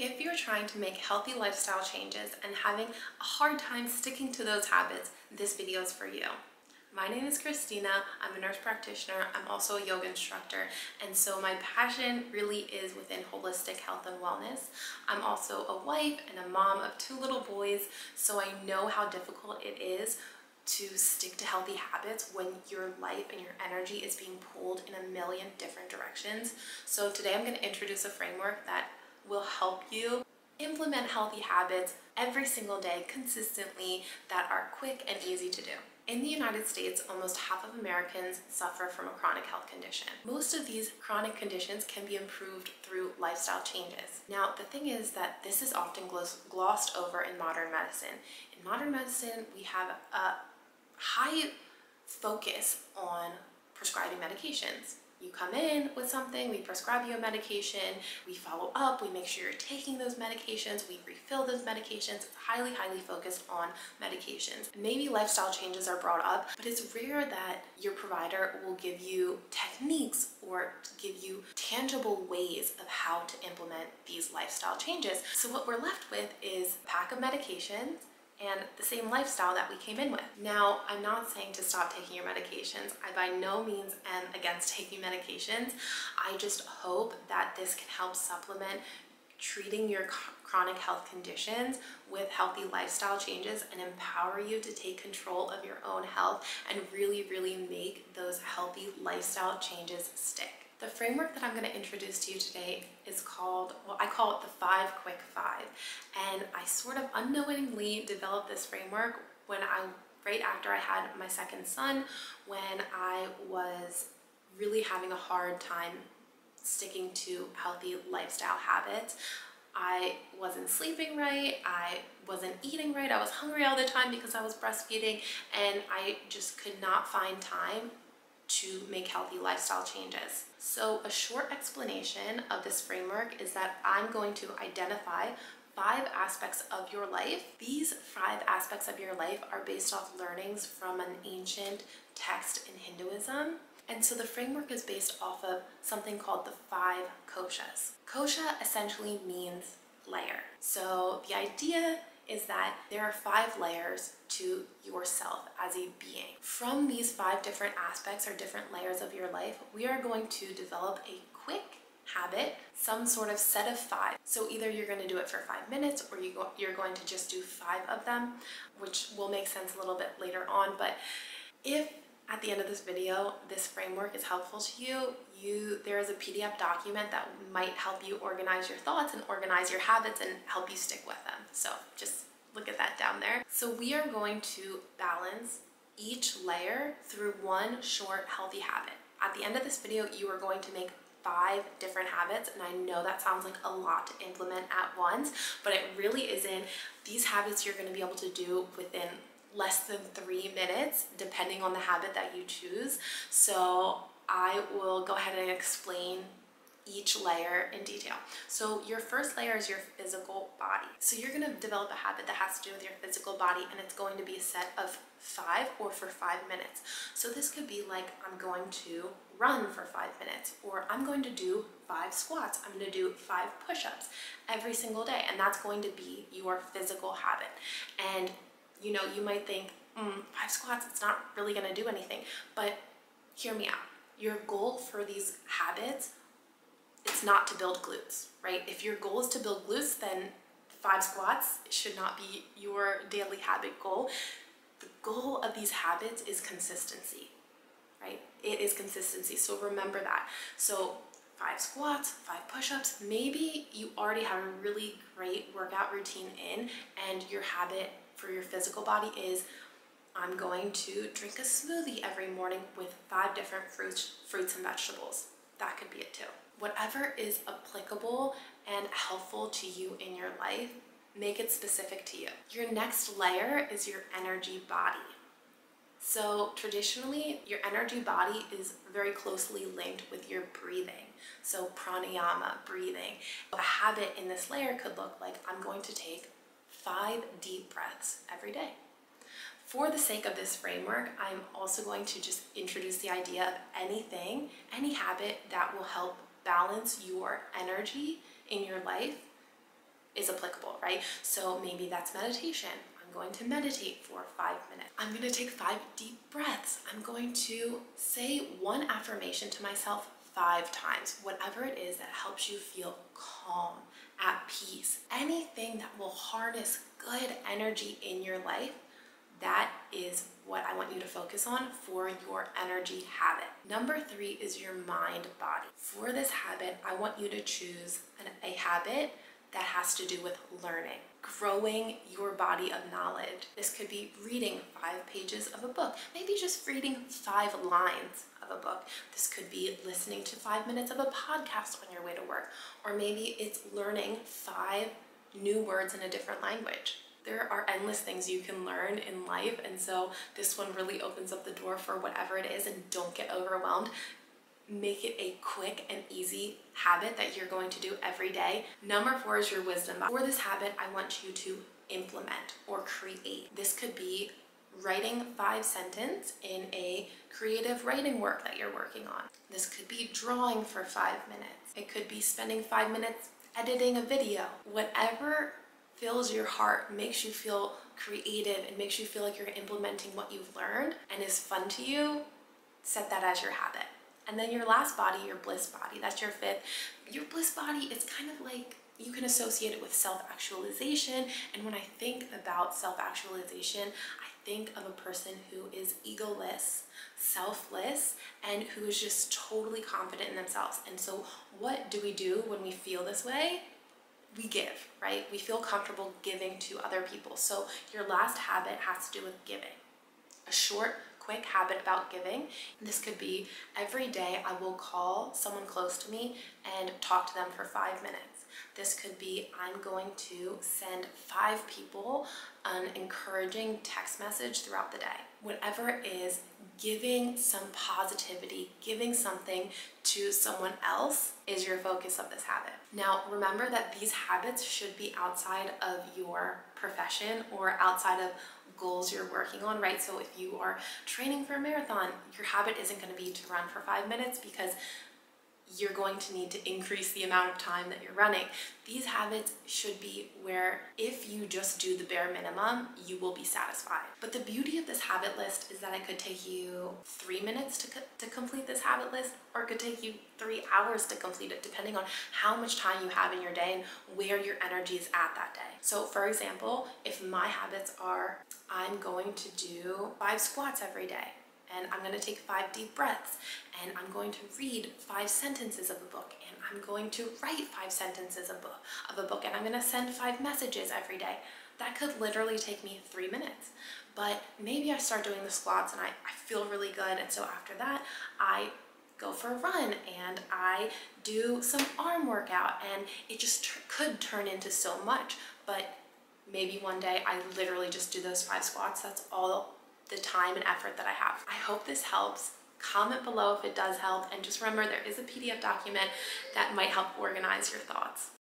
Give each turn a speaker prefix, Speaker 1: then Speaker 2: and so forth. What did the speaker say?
Speaker 1: If you're trying to make healthy lifestyle changes and having a hard time sticking to those habits, this video is for you. My name is Christina. I'm a nurse practitioner. I'm also a yoga instructor. And so my passion really is within holistic health and wellness. I'm also a wife and a mom of two little boys. So I know how difficult it is to stick to healthy habits when your life and your energy is being pulled in a million different directions. So today I'm going to introduce a framework that will help you implement healthy habits every single day consistently that are quick and easy to do. In the United States, almost half of Americans suffer from a chronic health condition. Most of these chronic conditions can be improved through lifestyle changes. Now, the thing is that this is often glossed over in modern medicine. In modern medicine, we have a high focus on prescribing medications you come in with something, we prescribe you a medication, we follow up, we make sure you're taking those medications, we refill those medications. It's highly, highly focused on medications. Maybe lifestyle changes are brought up, but it's rare that your provider will give you techniques or give you tangible ways of how to implement these lifestyle changes. So what we're left with is a pack of medications and the same lifestyle that we came in with. Now, I'm not saying to stop taking your medications. I by no means am against taking medications. I just hope that this can help supplement treating your chronic health conditions with healthy lifestyle changes and empower you to take control of your own health and really, really make those healthy lifestyle changes stick. The framework that I'm going to introduce to you today is called, well, I call it the Five Quick Five. And I sort of unknowingly developed this framework when I, right after I had my second son, when I was really having a hard time sticking to healthy lifestyle habits. I wasn't sleeping right, I wasn't eating right, I was hungry all the time because I was breastfeeding, and I just could not find time to make healthy lifestyle changes. So a short explanation of this framework is that I'm going to identify five aspects of your life. These five aspects of your life are based off learnings from an ancient text in Hinduism. And so the framework is based off of something called the five koshas. Kosha essentially means layer. So the idea is that there are five layers to yourself as a being. From these five different aspects or different layers of your life, we are going to develop a quick habit, some sort of set of five. So either you're going to do it for five minutes or you go, you're going to just do five of them, which will make sense a little bit later on. But if at the end of this video, this framework is helpful to you, you there is a PDF document that might help you organize your thoughts and organize your habits and help you stick with them. So just look at that down there. So we are going to balance each layer through one short healthy habit. At the end of this video, you are going to make five different habits and I know that sounds like a lot to implement at once, but it really isn't. These habits you're gonna be able to do within less than three minutes, depending on the habit that you choose. So I will go ahead and explain each layer in detail. So your first layer is your physical body. So you're gonna develop a habit that has to do with your physical body and it's going to be a set of five or for five minutes. So this could be like, I'm going to run for five minutes or I'm going to do five squats. I'm gonna do five push-ups every single day. And that's going to be your physical habit. And you know, you might think, mm, five squats, it's not really gonna do anything, but hear me out. Your goal for these habits, it's not to build glutes, right? If your goal is to build glutes, then five squats should not be your daily habit goal. The goal of these habits is consistency, right? It is consistency, so remember that. So five squats, five push-ups, maybe you already have a really great workout routine in and your habit for your physical body is I'm going to drink a smoothie every morning with five different fruits, fruits and vegetables. That could be it too. Whatever is applicable and helpful to you in your life, make it specific to you. Your next layer is your energy body. So traditionally, your energy body is very closely linked with your breathing. So pranayama, breathing. A habit in this layer could look like I'm going to take five deep breaths every day. For the sake of this framework, I'm also going to just introduce the idea of anything, any habit that will help balance your energy in your life is applicable, right? So maybe that's meditation. I'm going to meditate for five minutes. I'm going to take five deep breaths. I'm going to say one affirmation to myself five times, whatever it is that helps you feel calm, at peace. Anything that will harness good energy in your life, that is what I want you to focus on for your energy habit. Number three is your mind body. For this habit, I want you to choose an, a habit that has to do with learning, growing your body of knowledge. This could be reading five pages of a book, maybe just reading five lines of a book. This could be listening to five minutes of a podcast on your way to work, or maybe it's learning five new words in a different language. There are endless things you can learn in life, and so this one really opens up the door for whatever it is, and don't get overwhelmed make it a quick and easy habit that you're going to do every day. Number four is your wisdom. For this habit, I want you to implement or create. This could be writing five sentence in a creative writing work that you're working on. This could be drawing for five minutes. It could be spending five minutes editing a video. Whatever fills your heart, makes you feel creative, and makes you feel like you're implementing what you've learned and is fun to you, set that as your habit. And then your last body, your bliss body, that's your fifth. Your bliss body, is kind of like you can associate it with self-actualization. And when I think about self-actualization, I think of a person who is egoless, selfless, and who is just totally confident in themselves. And so what do we do when we feel this way? We give, right? We feel comfortable giving to other people. So your last habit has to do with giving. A short, quick habit about giving. This could be every day I will call someone close to me and talk to them for five minutes. This could be I'm going to send five people an encouraging text message throughout the day. Whatever it is, giving some positivity, giving something to someone else is your focus of this habit. Now, remember that these habits should be outside of your profession or outside of goals you're working on, right? So if you are training for a marathon, your habit isn't going to be to run for five minutes because you're going to need to increase the amount of time that you're running. These habits should be where if you just do the bare minimum, you will be satisfied. But the beauty of this habit list is that it could take you three minutes to, co to complete this habit list, or it could take you three hours to complete it, depending on how much time you have in your day and where your energy is at that day. So for example, if my habits are, I'm going to do five squats every day, and I'm going to take five deep breaths and I'm going to read five sentences of a book and I'm going to write five sentences of a book, of a book and I'm going to send five messages every day. That could literally take me three minutes. But maybe I start doing the squats and I, I feel really good and so after that I go for a run and I do some arm workout and it just could turn into so much but maybe one day I literally just do those five squats that's all the time and effort that I have. I hope this helps. Comment below if it does help and just remember there is a PDF document that might help organize your thoughts.